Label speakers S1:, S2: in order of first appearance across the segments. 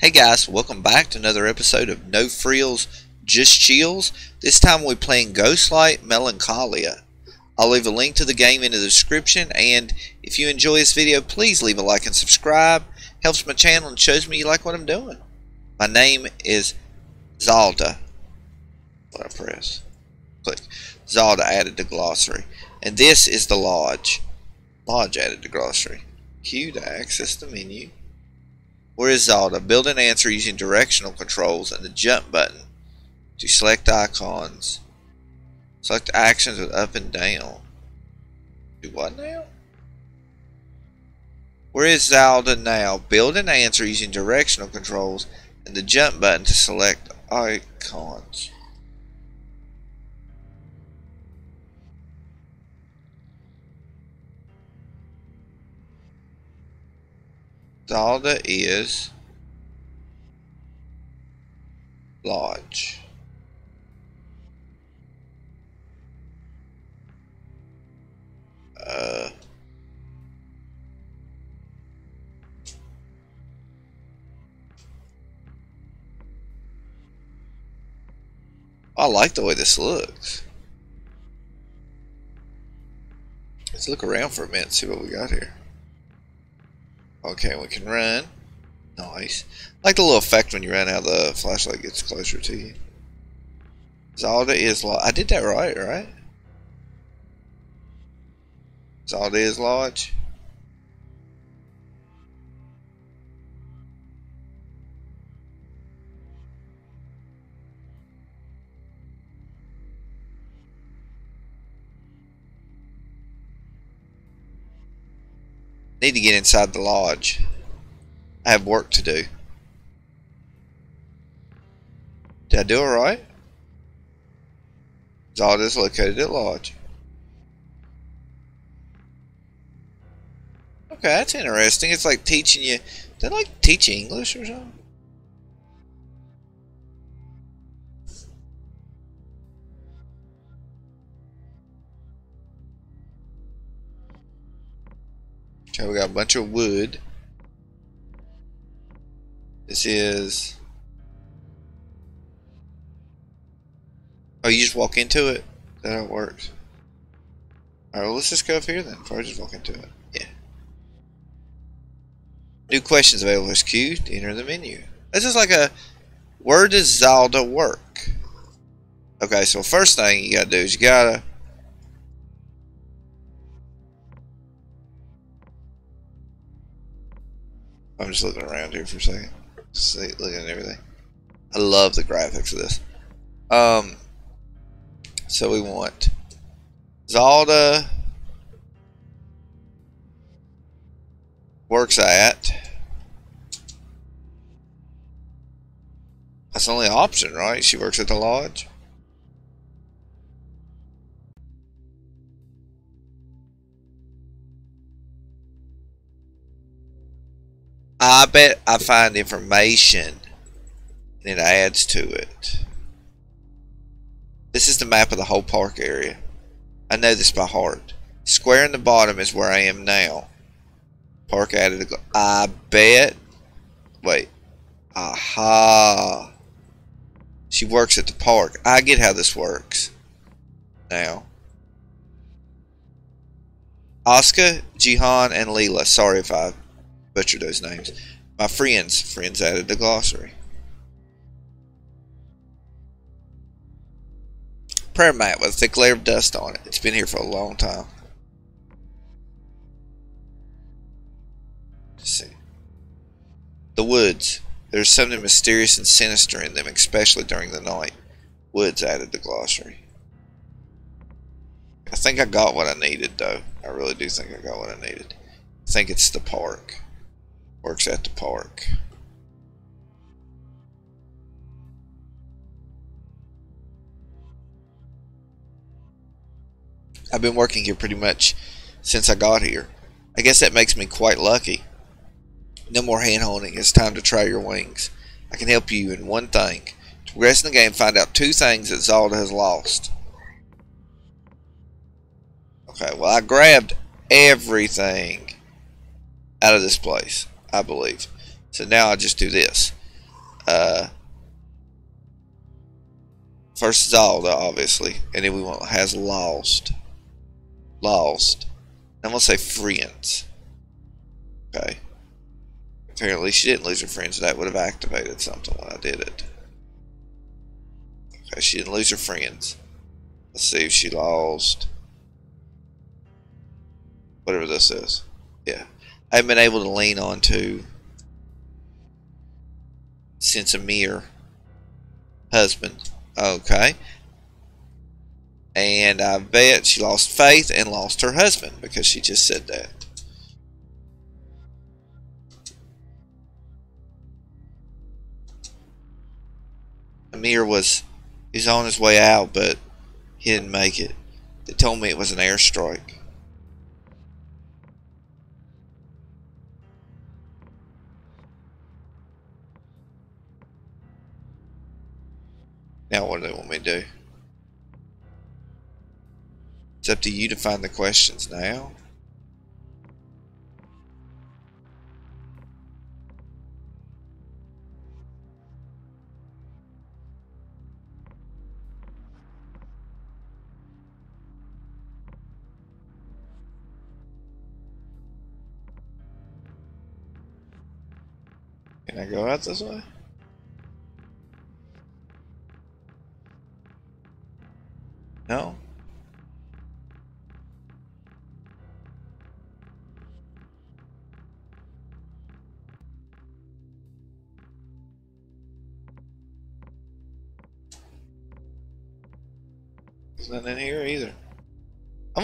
S1: Hey guys, welcome back to another episode of No Frills, Just Chills. This time we're playing Ghostlight Melancholia. I'll leave a link to the game in the description, and if you enjoy this video, please leave a like and subscribe. Helps my channel and shows me you like what I'm doing. My name is Zalda. What I press? Click. Zalda added to glossary. And this is the lodge. Lodge added to glossary. Q to access the menu. Where is Zalda? Build an answer using directional controls and the jump button to select icons. Select actions with up and down. Do what now? Where is Zalda now? Build an answer using directional controls and the jump button to select icons. Zalda is Lodge. Uh, I like the way this looks. Let's look around for a minute see what we got here. Okay, we can run. Nice. I like the little effect when you run out of the flashlight gets closer to you. Zalda is Lodge. I did that right, right? Zalda is Lodge. Need to get inside the lodge. I have work to do. Did I do it right? Zalda is located at lodge. Okay, that's interesting. It's like teaching you. They like teach English or something. Okay, we got a bunch of wood. This is... Oh, you just walk into it? That how it works. Alright, well, let's just go up here then, before I just walk into it. Yeah. New questions available as Q to enter the menu. This is like a... Where does Zelda work? Okay, so first thing you gotta do is you gotta... I'm just looking around here for a second. See, looking at everything. I love the graphics of this. Um, so we want Zalda works at. That's the only option, right? She works at the lodge. I bet I find information and it adds to it. This is the map of the whole park area. I know this by heart. Square in the bottom is where I am now. Park added a... I bet... Wait. Aha. She works at the park. I get how this works. Now. Oscar, Jihan, and Leela. Sorry if I butchered those names. My friends. Friends added the glossary. Prayer mat with a thick layer of dust on it. It's been here for a long time. Let's see. The woods. There's something mysterious and sinister in them, especially during the night. Woods added the glossary. I think I got what I needed, though. I really do think I got what I needed. I think it's the park. Works at the park. I've been working here pretty much since I got here. I guess that makes me quite lucky. No more hand holding. It's time to try your wings. I can help you in one thing. To progress in the game, find out two things that Zalda has lost. Okay, well, I grabbed everything out of this place, I believe. So now I just do this. uh, first Zelda, obviously, and then we want has lost, lost. I'm gonna say friends. Okay. Apparently, she didn't lose her friends. That would have activated something when I did it. Okay, she didn't lose her friends. Let's see if she lost whatever this is. Yeah. I haven't been able to lean on to since Amir husband. Okay. And I bet she lost faith and lost her husband because she just said that. Amir was he's on his way out, but he didn't make it. They told me it was an airstrike. Now what do they want me to do? It's up to you to find the questions now. Can I go out this way?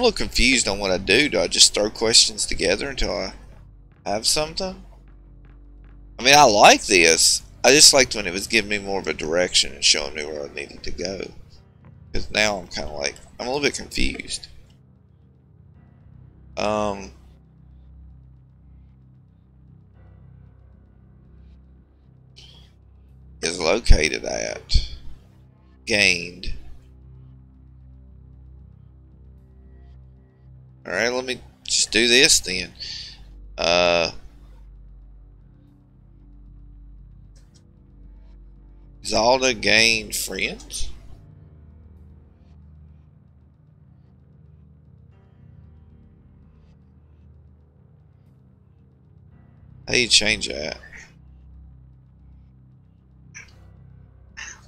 S1: Little confused on what I do. Do I just throw questions together until I have something? I mean, I like this. I just liked when it was giving me more of a direction and showing me where I needed to go. Because now I'm kind of like, I'm a little bit confused. Um, is located at, gained. Alright, let me just do this then. Uh, Zelda gained friends? How you change that?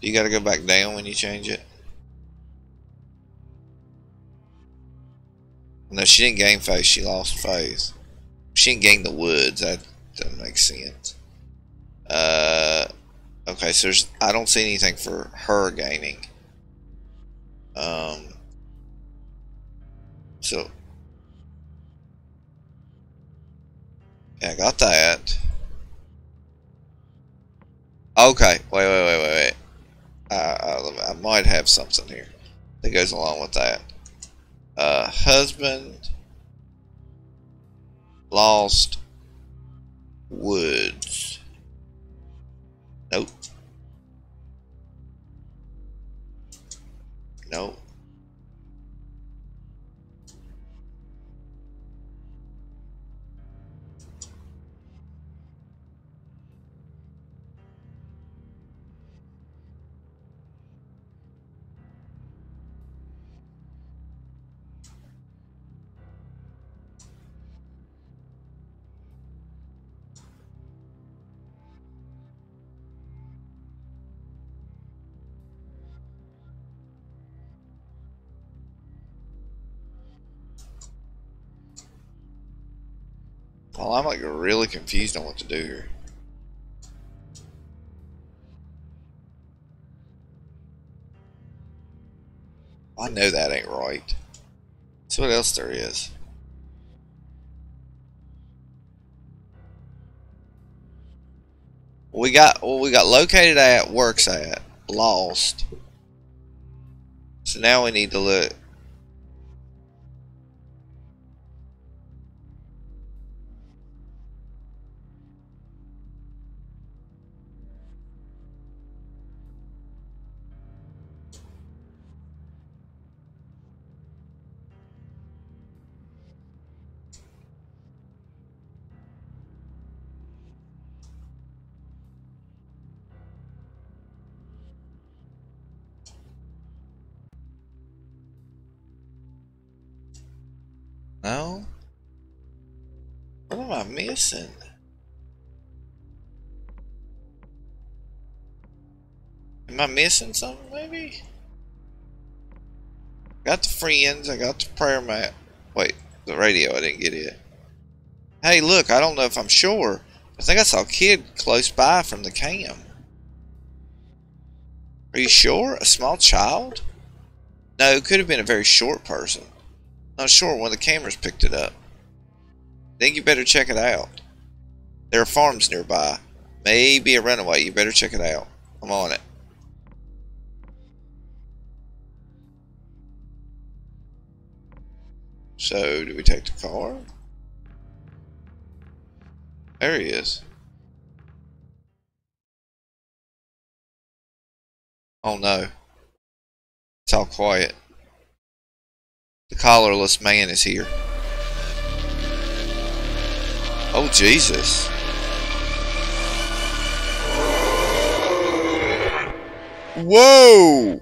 S1: You gotta go back down when you change it? She didn't gain faith, she lost faith. She didn't gain the woods, that doesn't make sense. Uh, okay, so there's, I don't see anything for her gaining. Um, so Yeah, I got that. Okay, wait, wait, wait, wait, wait. Uh, I might have something here that goes along with that. Uh, husband lost woods. Well, I'm like really confused on what to do here. I know that ain't right. See what else there is. We got well we got located at, works at, lost. So now we need to look No? What am I missing? Am I missing something maybe? Got the friends, I got the prayer mat. Wait, the radio, I didn't get it. Hey, look, I don't know if I'm sure. I think I saw a kid close by from the cam. Are you sure? A small child? No, it could have been a very short person. Not sure, one of the cameras picked it up. Think you better check it out. There are farms nearby. Maybe a runaway. You better check it out. I'm on it. So, do we take the car? There he is. Oh no. It's all quiet. The collarless man is here. Oh, Jesus. Whoa!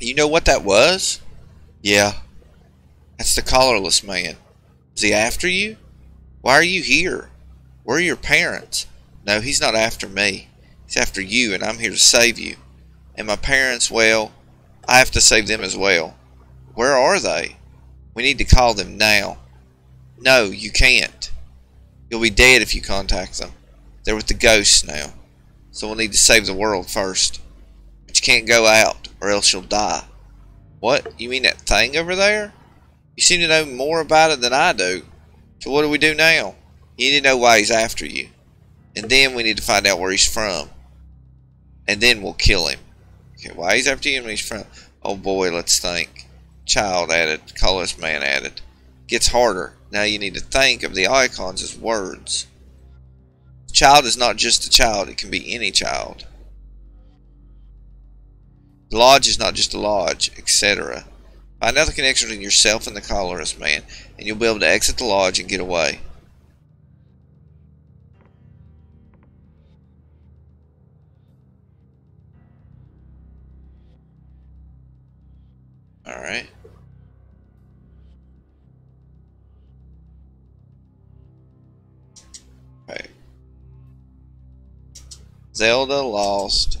S1: You know what that was? Yeah. That's the collarless man. Is he after you? Why are you here? Where are your parents? No, he's not after me. He's after you, and I'm here to save you. And my parents, well, I have to save them as well. Where are they? We need to call them now. No, you can't. You'll be dead if you contact them. They're with the ghosts now. So we'll need to save the world first. But you can't go out, or else you'll die. What? You mean that thing over there? You seem to know more about it than I do. So what do we do now? You need to know why he's after you. And then we need to find out where he's from. And then we'll kill him. Okay, why he's after you and where he's from. Oh boy, let's think. Child added. Colorless man added. Gets harder. Now you need to think of the icons as words. Child is not just a child. It can be any child. Lodge is not just a lodge, etc. Find out the connection between yourself and the collarless man, and you'll be able to exit the lodge and get away. Alright. Okay. Zelda lost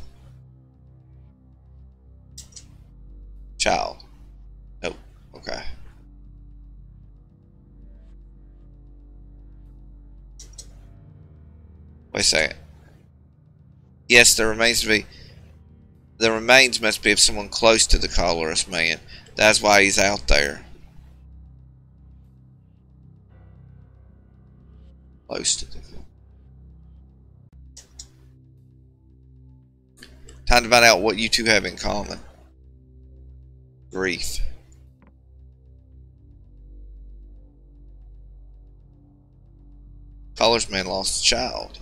S1: child. Wait a second. Yes, there remains to be the remains must be of someone close to the collarless man. That's why he's out there. Close to the Time to find out what you two have in common. Grief. Collarless man lost a child.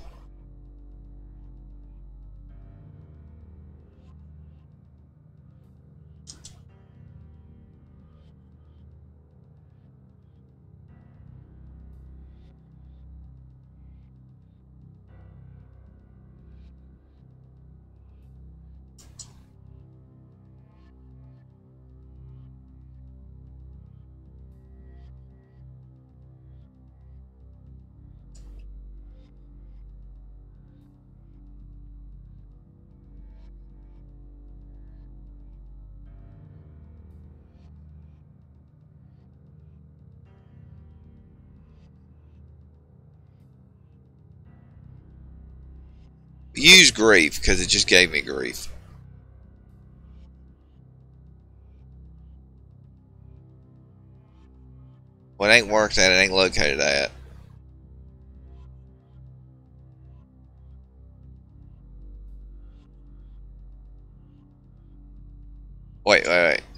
S1: Use grief because it just gave me grief. Well, it ain't worked at, it ain't located at. Wait, wait, wait.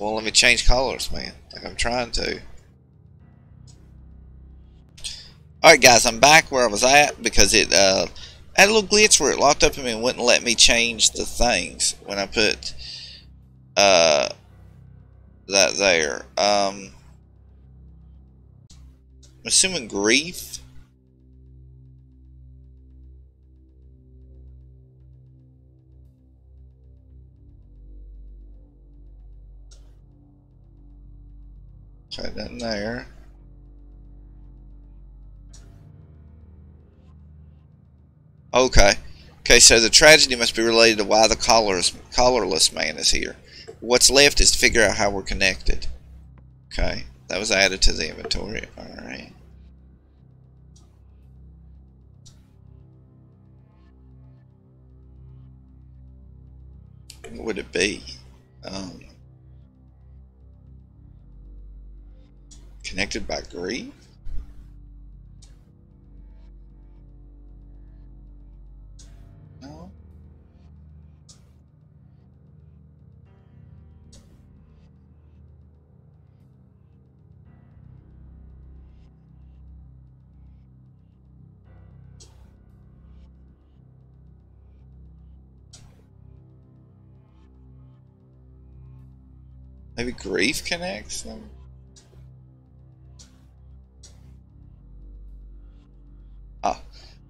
S1: Well, let me change colors, man. Like I'm trying to. Alright guys, I'm back where I was at because it uh, had a little glitch where it locked up in me and wouldn't let me change the things when I put uh, that there. Um, I'm assuming grief. Okay, that there. Okay. Okay, so the tragedy must be related to why the collarless, collarless man is here. What's left is to figure out how we're connected. Okay, that was added to the inventory. Alright. What would it be? Um, connected by grief? No. Maybe grief connects them? Ah,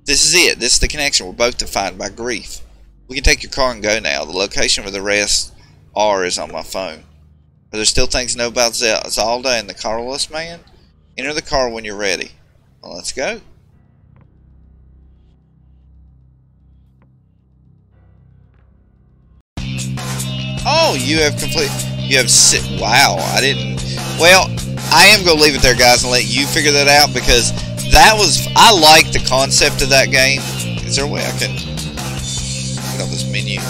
S1: this is it. This is the connection. We're both defined by grief. We can take your car and go now. The location where the rest are is on my phone. Are there still things to know about Zelda and the carless man? Enter the car when you're ready. Well, let's go. Oh, you have complete. You have sit. Wow, I didn't. Well, I am gonna leave it there, guys, and let you figure that out because that was. I like the concept of that game. Is there a way I can get on this menu?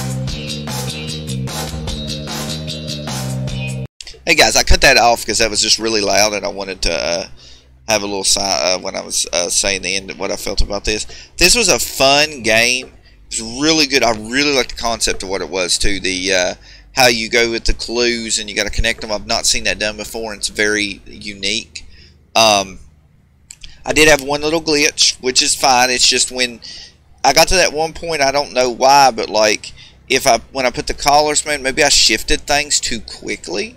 S1: Hey guys, I cut that off because that was just really loud, and I wanted to uh, have a little uh, when I was uh, saying the end of what I felt about this. This was a fun game. It's really good. I really like the concept of what it was too. The uh, how you go with the clues and you got to connect them. I've not seen that done before, and it's very unique. Um, I did have one little glitch, which is fine. It's just when I got to that one point, I don't know why, but like if I when I put the collars, man, maybe I shifted things too quickly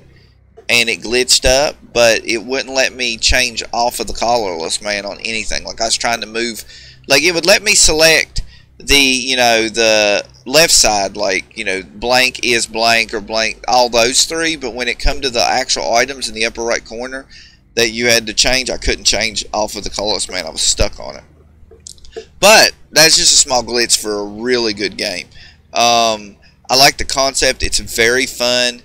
S1: and it glitched up, but it wouldn't let me change off of the collarless man on anything. Like I was trying to move, like it would let me select the you know the left side like you know blank is blank or blank all those three but when it come to the actual items in the upper right corner that you had to change I couldn't change off of the colorless man. I was stuck on it. But that's just a small glitch for a really good game. Um, I like the concept. It's very fun.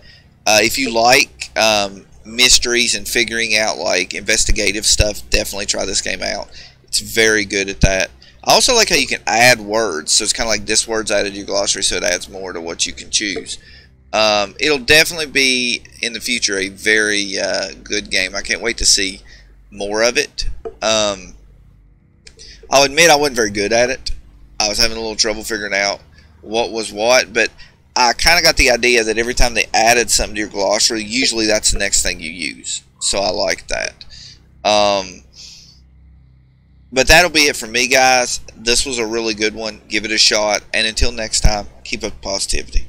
S1: Uh, if you like um, mysteries and figuring out like investigative stuff definitely try this game out. It's very good at that. I also like how you can add words. So it's kind of like this word's added to your glossary, so it adds more to what you can choose. Um, it'll definitely be, in the future, a very uh, good game. I can't wait to see more of it. Um, I'll admit I wasn't very good at it. I was having a little trouble figuring out what was what, but I kind of got the idea that every time they added something to your glossary, usually that's the next thing you use. So I like that. Um, but that'll be it for me, guys. This was a really good one. Give it a shot. And until next time, keep up positivity.